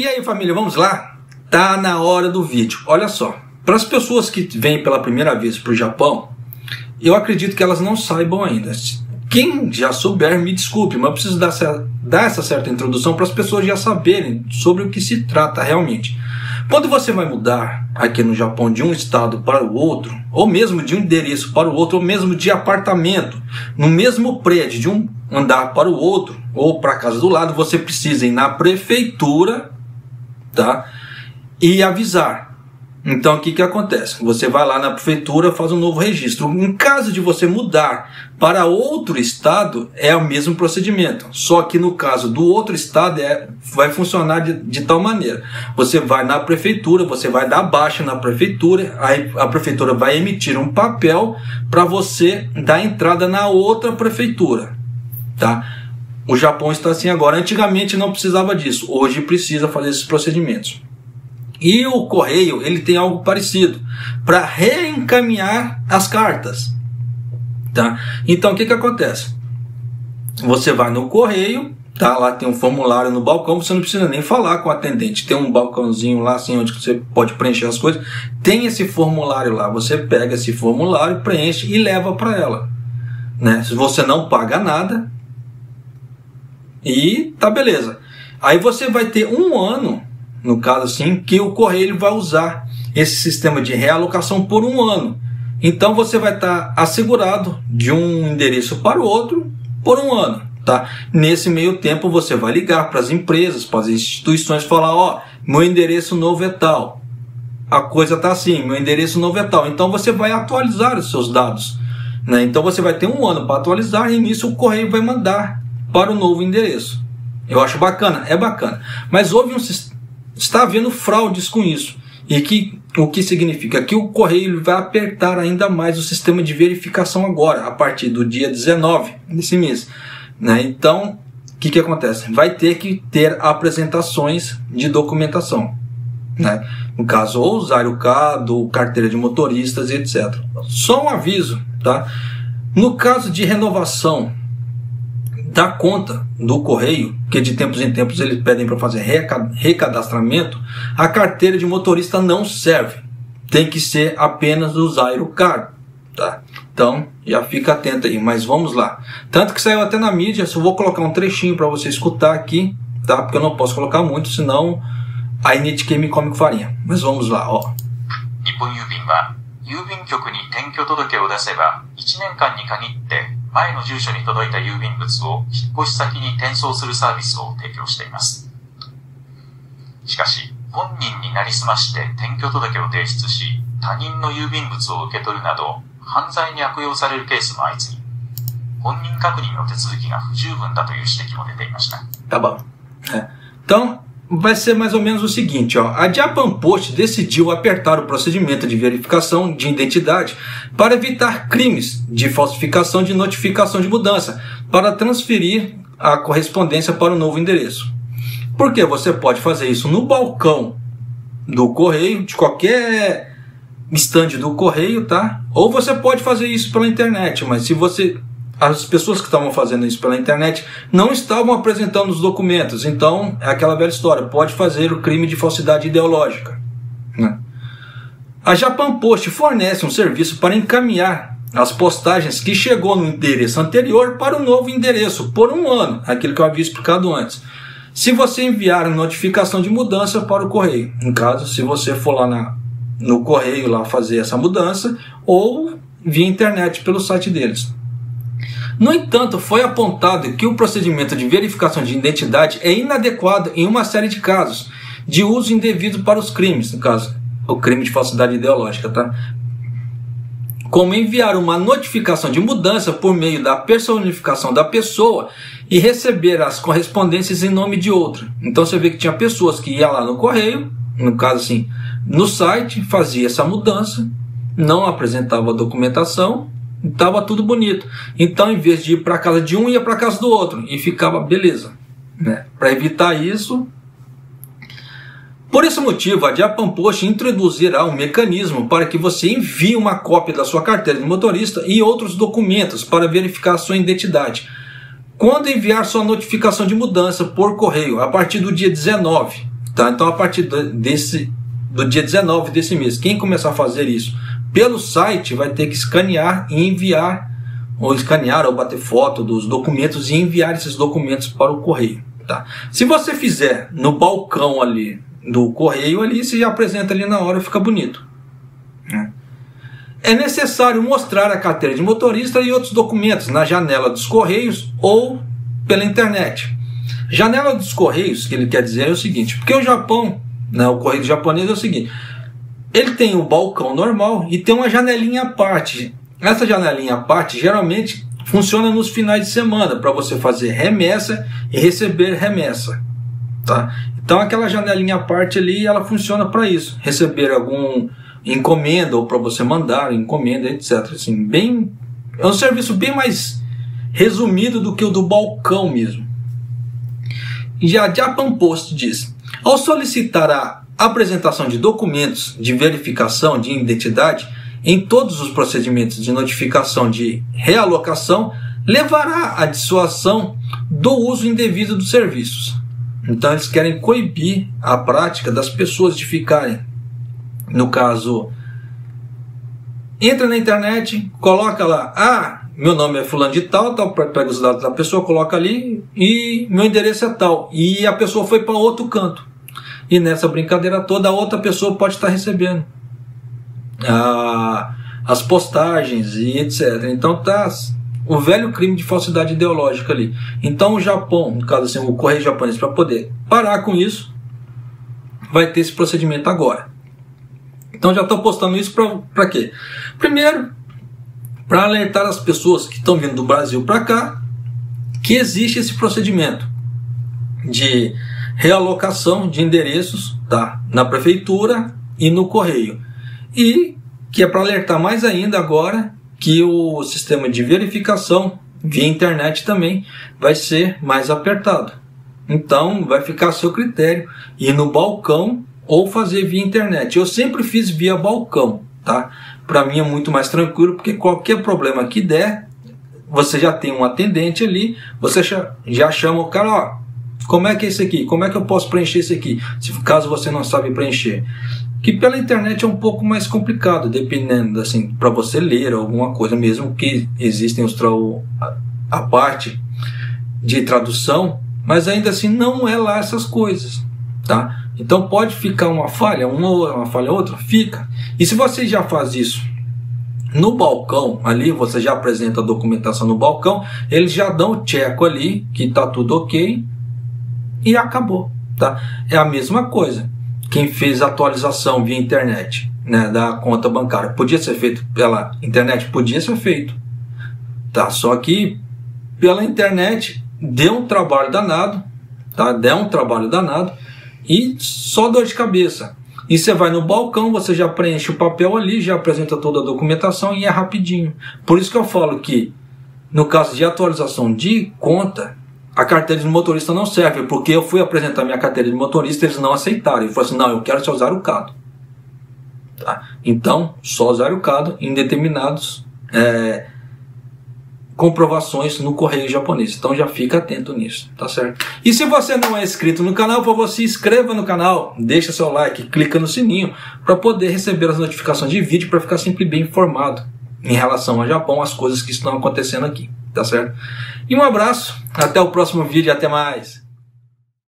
E aí, família, vamos lá? Tá na hora do vídeo. Olha só, para as pessoas que vêm pela primeira vez para o Japão, eu acredito que elas não saibam ainda. Quem já souber, me desculpe, mas eu preciso dar, dar essa certa introdução para as pessoas já saberem sobre o que se trata realmente. Quando você vai mudar aqui no Japão de um estado para o outro, ou mesmo de um endereço para o outro, ou mesmo de apartamento, no mesmo prédio, de um andar para o outro, ou para a casa do lado, você precisa ir na prefeitura tá? E avisar. Então o que, que acontece? Você vai lá na prefeitura, faz um novo registro. Em caso de você mudar para outro estado, é o mesmo procedimento. Só que no caso do outro estado, é, vai funcionar de, de tal maneira. Você vai na prefeitura, você vai dar baixa na prefeitura, aí a prefeitura vai emitir um papel para você dar entrada na outra prefeitura. Tá? O Japão está assim agora. Antigamente não precisava disso, hoje precisa fazer esses procedimentos. E o correio ele tem algo parecido para reencaminhar as cartas, tá? Então o que que acontece? Você vai no correio, tá? Lá tem um formulário no balcão, você não precisa nem falar com o atendente. Tem um balcãozinho lá assim onde você pode preencher as coisas. Tem esse formulário lá, você pega esse formulário, preenche e leva para ela, né? Se você não paga nada, e tá beleza. Aí você vai ter um ano, no caso assim, que o correio vai usar esse sistema de realocação por um ano. Então você vai estar tá assegurado de um endereço para o outro por um ano. Tá? Nesse meio tempo você vai ligar para as empresas, para as instituições, falar: ó, meu endereço novo é tal. A coisa tá assim, meu endereço novo é tal. Então você vai atualizar os seus dados. Né? Então você vai ter um ano para atualizar e nisso o correio vai mandar para o novo endereço. Eu acho bacana, é bacana. Mas houve um, está havendo fraudes com isso. E que, o que significa que o correio vai apertar ainda mais o sistema de verificação agora, a partir do dia 19 desse mês. Né? Então, o que, que acontece? Vai ter que ter apresentações de documentação. Né? No caso, ou usar o CAD, carteira de motoristas, etc. Só um aviso, tá? No caso de renovação dá conta do correio, que de tempos em tempos eles pedem para fazer recadastramento, a carteira de motorista não serve. Tem que ser apenas o Zairocar. Tá? Então, já fica atento aí, mas vamos lá. Tanto que saiu até na mídia, só vou colocar um trechinho para você escutar aqui, tá? Porque eu não posso colocar muito, senão a NHK me come com farinha. Mas vamos lá, ó. 郵便局に転居届を出せば、1年間に限って 前の住所に届いた郵便物を引っ越し先に転送するサービスを提供しています。しかし、本人になりすまして転居届を提出し、他人の郵便物を受け取るなど、犯罪に悪用されるケースも相次ぎ、本人確認の手続きが不十分だという指摘も出ていました。Tá bom. Então, vai ser mais ou menos o seguinte, ó. A Japan Post decidiu apertar o procedimento de verificação de identidade para evitar crimes de falsificação de notificação de mudança, para transferir a correspondência para o novo endereço. Porque você pode fazer isso no balcão do correio, de qualquer estande do correio, tá? Ou você pode fazer isso pela internet, mas se você as pessoas que estavam fazendo isso pela internet não estavam apresentando os documentos. Então, é aquela velha história: pode fazer o crime de falsidade ideológica. Né? A Japan Post fornece um serviço para encaminhar as postagens que chegou no endereço anterior para o novo endereço por um ano, aquilo que eu havia explicado antes. Se você enviar notificação de mudança para o correio, em caso se você for lá na, no correio lá fazer essa mudança ou via internet pelo site deles. No entanto, foi apontado que o procedimento de verificação de identidade é inadequado em uma série de casos de uso indevido para os crimes, no caso, o crime de falsidade ideológica, tá? Como enviar uma notificação de mudança por meio da personificação da pessoa e receber as correspondências em nome de outra. Então você vê que tinha pessoas que iam lá no correio, no caso assim, no site, fazia essa mudança, não apresentava a documentação Tava tudo bonito. Então, em vez de ir para casa de um, ia para casa do outro e ficava beleza. Né? Para evitar isso, por esse motivo, a Japan Post introduzirá um mecanismo para que você envie uma cópia da sua carteira de motorista e outros documentos para verificar sua identidade. Quando enviar sua notificação de mudança por correio a partir do dia 19, Tá? Então, a partir desse, do dia 19 desse mês, quem começar a fazer isso pelo site vai ter que escanear e enviar, ou escanear ou bater foto dos documentos e enviar esses documentos para o correio. Tá? Se você fizer no balcão ali do correio, ali já apresenta ali na hora e fica bonito. Né? É necessário mostrar a carteira de motorista e outros documentos na janela dos correios ou pela internet. Janela dos correios, que ele quer dizer é o seguinte, porque o Japão, né, o correio japonês é o seguinte, ele tem o balcão normal e tem uma janelinha à parte. Essa janelinha à parte geralmente funciona nos finais de semana para você fazer remessa e receber remessa, tá? Então aquela janelinha à parte ali, ela funciona para isso, receber algum encomenda ou para você mandar encomenda, etc. Assim, bem é um serviço bem mais resumido do que o do balcão mesmo. A Japan Post diz: ao solicitar a apresentação de documentos de verificação de identidade em todos os procedimentos de notificação de realocação levará à dissuasão do uso indevido dos serviços. Então eles querem coibir a prática das pessoas de ficarem, no caso, entra na internet, coloca lá, ah, meu nome é fulano de tal, tal, pega os dados da pessoa, coloca ali e meu endereço é tal. E a pessoa foi para outro canto. E nessa brincadeira toda, a outra pessoa pode estar recebendo ah, as postagens e etc. Então tá o velho crime de falsidade ideológica ali. Então o Japão, no caso assim, o correio japonês, para poder parar com isso, vai ter esse procedimento agora. Então já estou postando isso para quê? Primeiro, para alertar as pessoas que estão vindo do Brasil para cá que existe esse procedimento de realocação de endereços tá, na prefeitura e no correio. E que é para alertar mais ainda agora que o sistema de verificação via internet também vai ser mais apertado. Então vai ficar a seu critério ir no balcão ou fazer via internet. Eu sempre fiz via balcão, tá? Para mim é muito mais tranquilo porque qualquer problema que der, você já tem um atendente ali, você já chama o cara, ó, como é que é isso aqui? Como é que eu posso preencher isso aqui? Se caso você não sabe preencher. Que pela internet é um pouco mais complicado, dependendo, assim, para você ler alguma coisa, mesmo que existem os a, a parte de tradução, mas ainda assim não é lá essas coisas, tá? Então pode ficar uma falha, uma, uma falha outra, fica. E se você já faz isso no balcão, ali você já apresenta a documentação no balcão, eles já dão o check ali, que está tudo ok, e acabou. Tá? É a mesma coisa. Quem fez atualização via internet né, da conta bancária podia ser feito pela internet? Podia ser feito. Tá? Só que pela internet deu um trabalho danado, tá? deu um trabalho danado e só dor de cabeça. E você vai no balcão, você já preenche o papel ali, já apresenta toda a documentação e é rapidinho. Por isso que eu falo que no caso de atualização de conta, a carteira de motorista não serve, porque eu fui apresentar minha carteira de motorista e eles não aceitaram. Ele falou assim: não, eu quero só usar o CADO. Tá? Então, só usar o CADO em determinados é, comprovações no correio japonês. Então já fica atento nisso, tá certo? E se você não é inscrito no canal, por favor, se inscreva no canal, deixa seu like, clica no sininho para poder receber as notificações de vídeo para ficar sempre bem informado em relação ao Japão, as coisas que estão acontecendo aqui, tá certo? E um abraço, até o próximo vídeo, até mais.